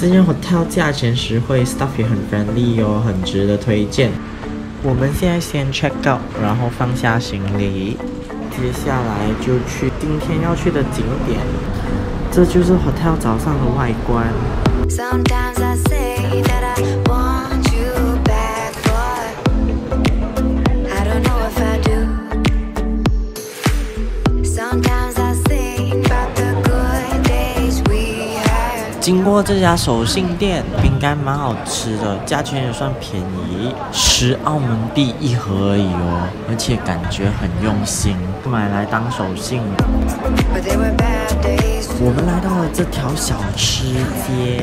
这间 hotel 价钱实惠，staff 也很 friendly 哟，很值得推荐。我们现在先 check out，然后放下行李，接下来就去今天要去的景点。这就是 hotel 早上的外观。经过这家手信店，饼干蛮好吃的，价钱也算便宜，十澳门币一盒而已哦，而且感觉很用心，买来当手信。我们来到了这条小吃街，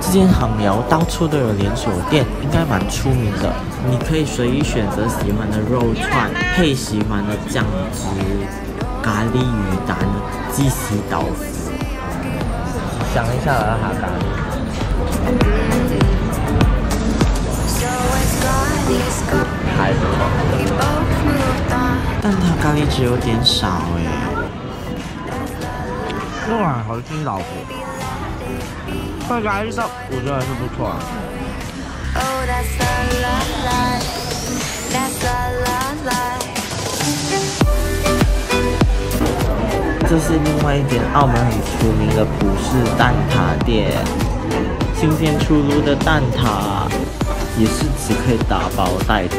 这间很牛，到处都有连锁店，应该蛮出名的。你可以随意选择喜欢的肉串，配喜欢的酱汁，咖喱鱼蛋，鸡丝豆腐。想一下了，哈达，还有什但他咖喱汁有点少哎，哇，好听老婆。但还是到，我觉得还是不错啊。是另外一间澳门很出名的葡式蛋挞店，新鲜出炉的蛋挞，也是只可以打包带走。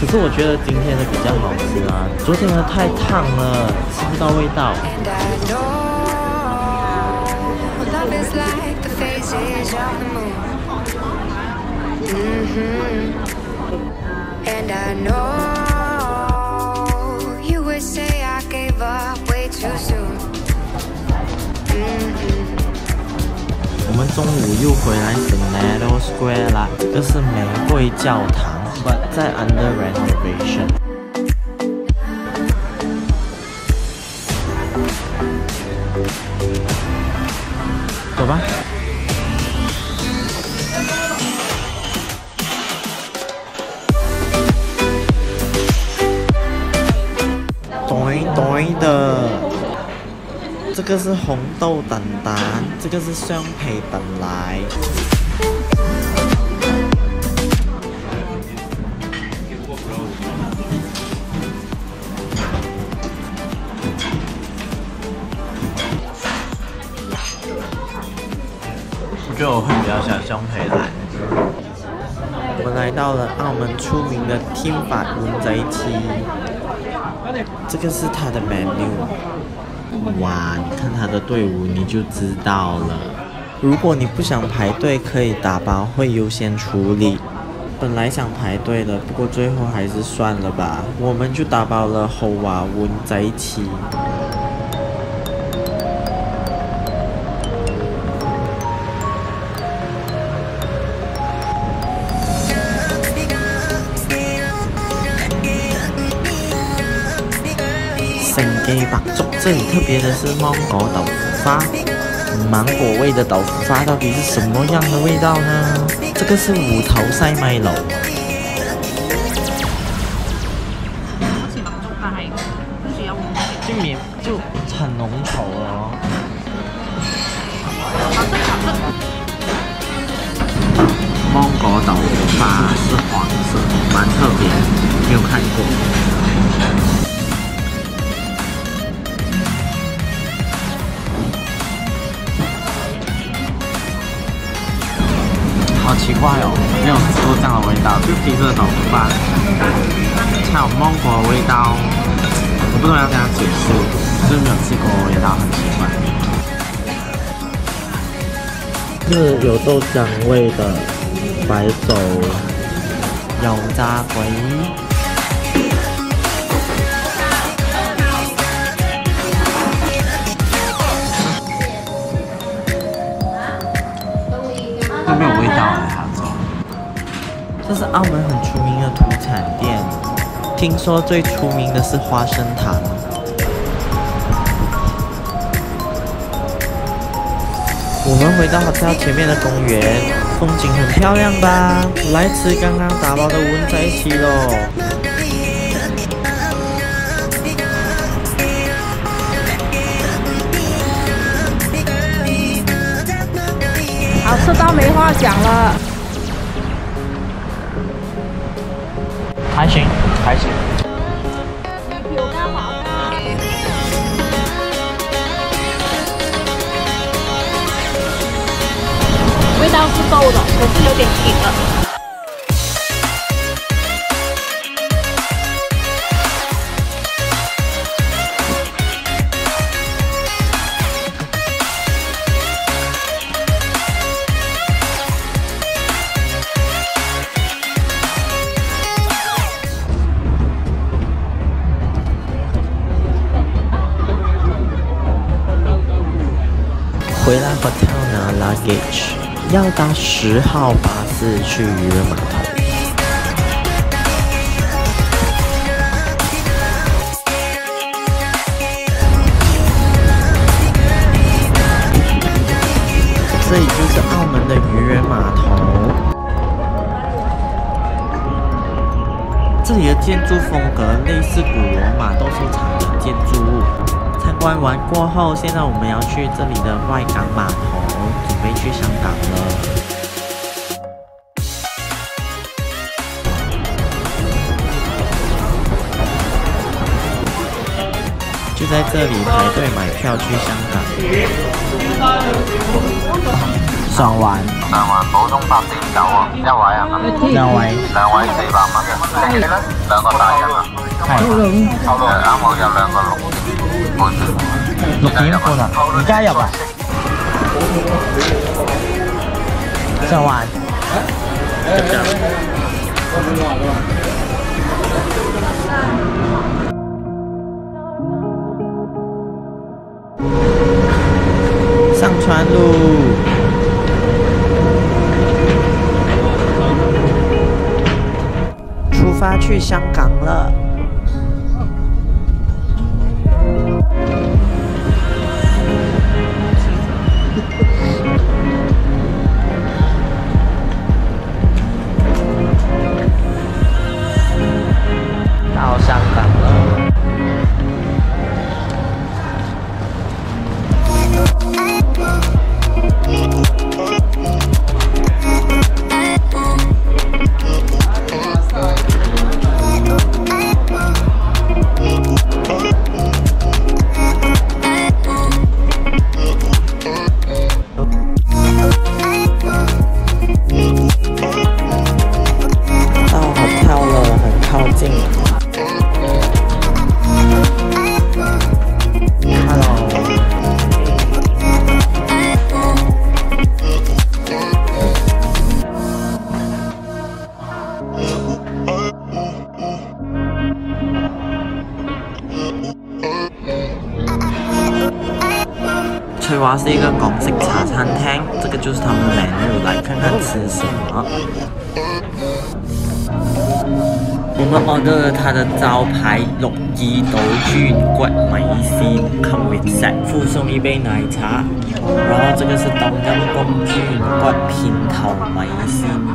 可是我觉得今天的比较好吃啊，昨天的太烫了，吃不到味道。中午又回来 Central Square 啦，这是玫瑰教堂，b u t 在 Under renovation。走吧。哆音哆音的。这个是红豆蛋蛋，这个是双皮本来。我觉得我会比较喜欢双皮奶。我们来到了澳门出名的 Tim 伯银仔鸡，这个是它的 menu。哇，你看他的队伍你就知道了。如果你不想排队，可以打包，会优先处理。本来想排队的，不过最后还是算了吧，我们就打包了。猴娃文在一起。分给吧。最特别的是芒果豆腐花，芒果味的豆腐花到底是什么样的味道呢？这个是五头塞麦卢。不是浓头的面就很浓稠芒果豆腐花是黄色，蛮特别，没有看过。好奇怪哦，没有豆酱的味道，就是皮质的豆腐还有芒果的味道，我不知道要怎样解释。就是没有吃过，味道很奇怪。是有豆浆味的白粥，油炸鬼。这是澳门很出名的土产店，听说最出名的是花生糖。我们回到火车前面的公园，风景很漂亮吧？来吃刚刚打包的温菜鸡喽！好吃到没话讲了。还行，还行。味道是够的，可是有点甜了。回来 hotel 拿 luggage，要搭十号巴士去渔人码头。这里就是澳门的渔人码头，这里的建筑风格类似古罗马斗兽场。玩完过后，现在我们要去这里的外港码头，准备去香港了。就在这里排队买票去香港。上环，上环补充百点九哦，一位啊，两位，两位四百蚊，两个大人啊，好是，啱好有两个六。六点半啦，而家入啊？就话上船咯，出发去香港了。这是一个港式茶餐厅，这个就是他们的 menu，来看看吃什么。我们 order 了他的招牌六级豆卷米线，come with set，附送一杯奶茶。然后这个是东江公具骨片头米线。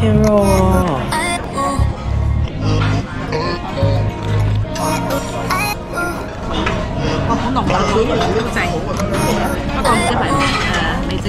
天热。我头脑不灵活，不在。不过，还是买那个梅子